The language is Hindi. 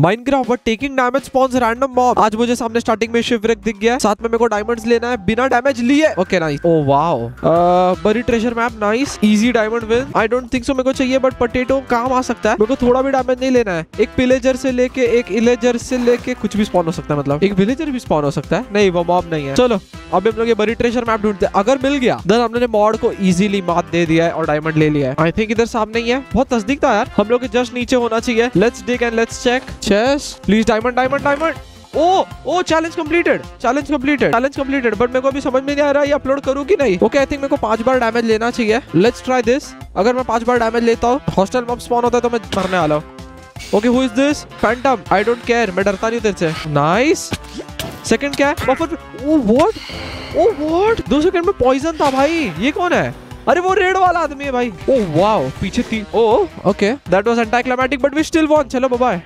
Minecraft but taking damage spawns random mob आज मुझे सामने स्टार्टिंग में शिवरेक दिख गया साथ में मेरे को डायमंड्स लेना है। बिना डैमेज लिए। Okay nice oh wow bury treasure map nice easy diamond win I don't think so मेरे को चाहिए बट पोटैटो काम आ सकता है। मेरे को थोड़ा भी डैमेज नहीं लेना है। एक पिलेजर से लेके, एक इलेजर से लेके कुछ भी स्पॉन हो सकता है मतलब। एक विलेजर भी स्पॉन हो सकता है। नहीं, वो मॉब नहीं है। चलो, अभी हम लोग ये बरी ट्रेजर मैप ढूंढते हैं। अगर मिल गया देन हमने मॉड को इजीली मात दे दिया है और डायमंड ले लिया है। आई थिंक इधर सामने ही है। बहुत नज़दीक था यार। हम लोग जस्ट नीचे होना चाहिए। Let's dig and let's check chest please diamond diamond diamond oh oh challenge completed challenge completed challenge completed but मेरे को अभी समझ में नहीं आ रहा ये अपलोड करूँ कि नहीं। ओके आई थिंक मेरे को पाँच बार डैमेज लेना चाहिए। लेट्स ट्राई दिस अगर मैं पाँच बार डैमेज लेता हूँ हॉस्टल मॉब स्पॉन होता है तो मैं मरने वाला हूँ। Okay who is this phantom I don't care मैं डरता नहीं तेरे से। नाइस सेकंड क्या है? Buffer oh what oh what दो सेकंड में पॉइजन था भाई। ये कौन है? अरे वो रेड वाला आदमी है भाई। ओ वाओ पीछे तीन ओ okay that was anticlimactic but we still won चलो बाय